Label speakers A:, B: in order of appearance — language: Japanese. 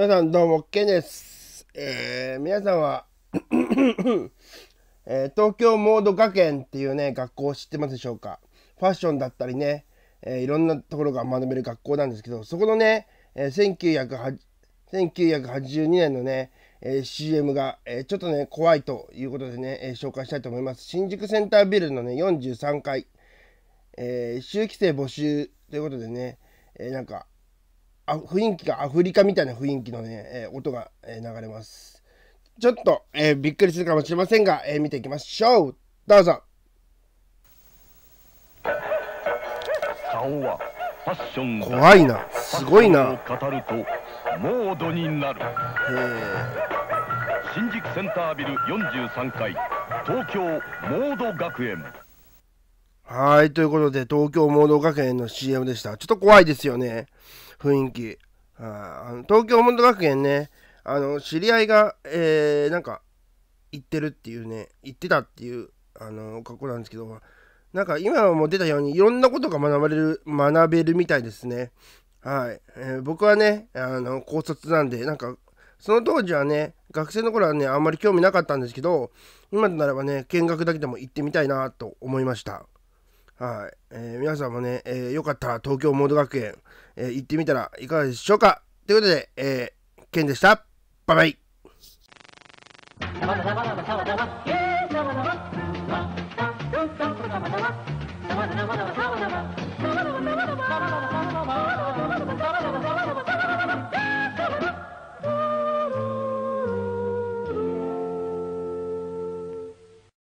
A: 皆さんどうも、ケンです。えー、皆さんは、えー東京モード学園っていうね、学校を知ってますでしょうか？ファッションだったりね、えーいろんなところが学べる学校なんですけど、そこのね、えー1982年のね、えー CM が、えーちょっとね、怖いということでね、えー紹介したいと思います。新宿センタービルのね、43階、えー、周期生募集ということでね、えーなんか、あ雰囲気がアフリカみたいな雰囲気のね、えー音が、えー流れます。ちょっと、えーびっくりするかもしれませんが、えー見ていきましょう。どうぞ。
B: 顔はファッションだ
A: 怖いな。すごいな。
B: 語るとモードになる
A: え
B: 新宿センタービル43階東京モード学園
A: ーはい、ということで、東京モード学園の CM でした。ちょっと怖いですよね、雰囲気。ああの東京モード学園ね、あの知り合いが、えーなんか、行ってるっていうね、行ってたっていう、あの、格好なんですけど、なんか今も出たように、いろんなことが学ばれる、学べるみたいですね。はい。えー僕はね、あの、高卒なんで、なんか、その当時はね、学生の頃はね、あんまり興味なかったんですけど、今とならばね、見学だけでも行ってみたいなと思いました。はい。えー皆さんもね、えーよかったら東京モード学園、えー行ってみたらいかがでしょうか？ということで、えー、ケンでした。バイバイ。